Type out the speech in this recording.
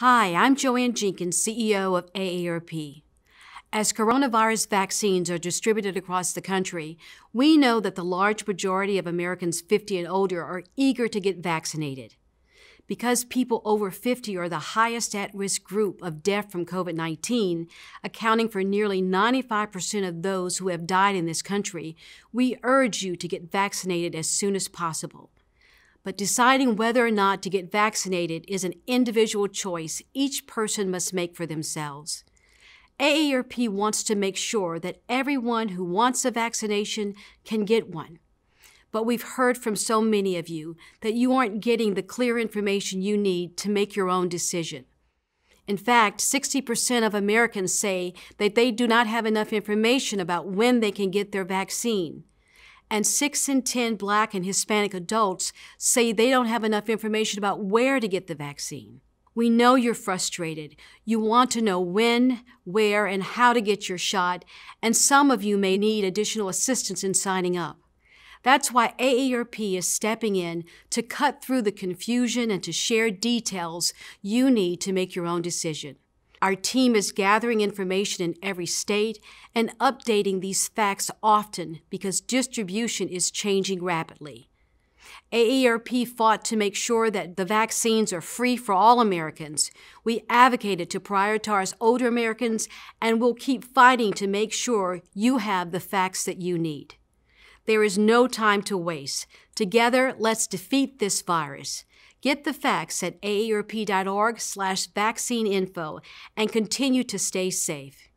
Hi, I'm Jo Ann Jenkins, CEO of AARP. As coronavirus vaccines are distributed across the country, we know that the large majority of Americans 50 and older are eager to get vaccinated. Because people over 50 are the highest at risk group of death from COVID 19, accounting for nearly 95% of those who have died in this country, we urge you to get vaccinated as soon as possible. But deciding whether or not to get vaccinated is an individual choice each person must make for themselves. AARP wants to make sure that everyone who wants a vaccination can get one. But we've heard from so many of you that you aren't getting the clear information you need to make your own decision. In fact, 60% of Americans say that they do not have enough information about when they can get their vaccine. And 6 in 10 Black and Hispanic adults say they don't have enough information about where to get the vaccine. We know you're frustrated. You want to know when, where, and how to get your shot, and some of you may need additional assistance in signing up. That's why AARP is stepping in to cut through the confusion and to share details you need to make your own decision. Our team is gathering information in every state and updating these facts often because distribution is changing rapidly. AARP fought to make sure that the vaccines are free for all Americans. We advocated to prioritize older Americans, and we'll keep fighting to make sure you have the facts that you need. There is no time to waste. Together, let's defeat this virus. Get the facts at aarp.org slash vaccine info and continue to stay safe.